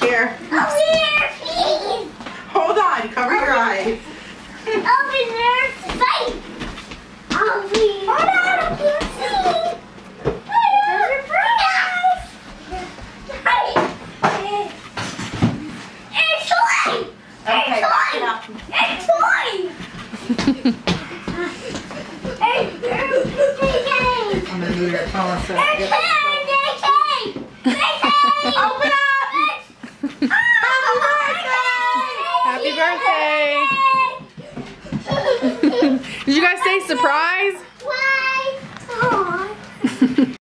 Here. Hold on. Cover your eyes. Okay, back it up. It's toy! I'm gonna do that phone! Open up! Happy birthday! Happy birthday! Did you guys say surprise?